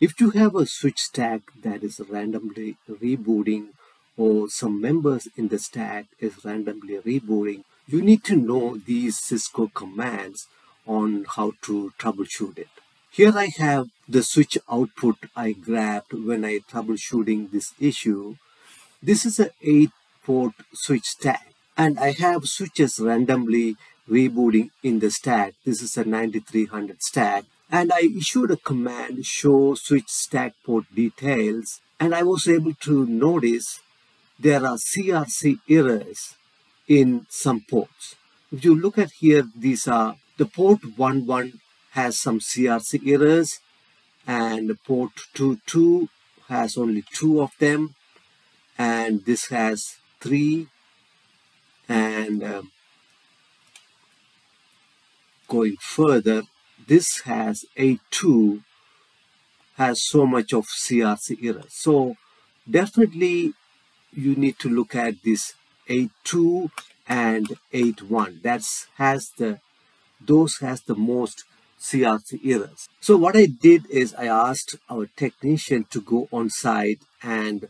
If you have a switch stack that is randomly rebooting or some members in the stack is randomly rebooting, you need to know these Cisco commands on how to troubleshoot it. Here I have the switch output I grabbed when I troubleshooting this issue. This is a 8 port switch stack and I have switches randomly rebooting in the stack. This is a 9300 stack and I issued a command show switch stack port details and I was able to notice there are CRC errors in some ports. If you look at here, these are the port 11 has some CRC errors and port 22 has only two of them and this has three and um, going further this has A2 has so much of CRC error. So definitely you need to look at this A2 and A1. That's has the those has the most CRC errors. So what I did is I asked our technician to go on site and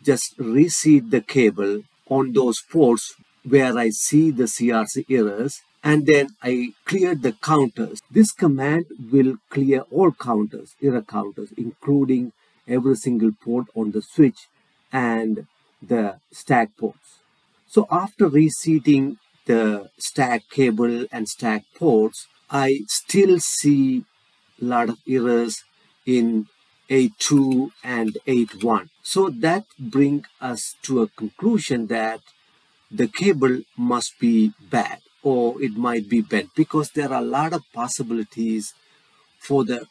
just reseat the cable on those ports where I see the CRC errors and then I cleared the counters. This command will clear all counters, error counters, including every single port on the switch and the stack ports. So after reseating the stack cable and stack ports, I still see a lot of errors in A2 and A1. So that brings us to a conclusion that the cable must be bad or it might be bent because there are a lot of possibilities for the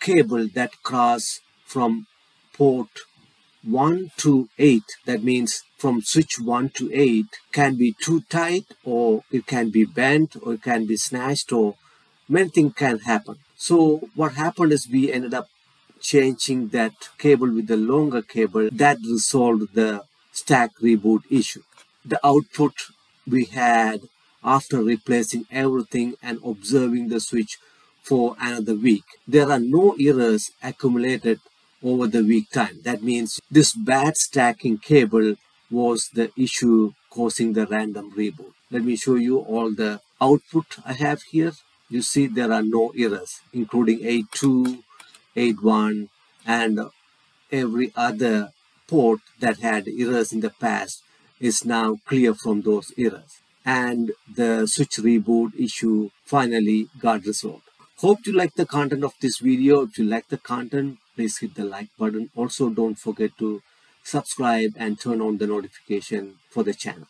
cable that cross from port 1 to 8 that means from switch 1 to 8 can be too tight or it can be bent or it can be snatched or many things can happen. So what happened is we ended up changing that cable with the longer cable that resolved the stack reboot issue. The output we had after replacing everything and observing the switch for another week. There are no errors accumulated over the week time. That means this bad stacking cable was the issue causing the random reboot. Let me show you all the output I have here. You see there are no errors, including A2, A1, and every other port that had errors in the past is now clear from those errors and the switch reboot issue finally got resolved. Hope you like the content of this video. If you like the content, please hit the like button. Also, don't forget to subscribe and turn on the notification for the channel.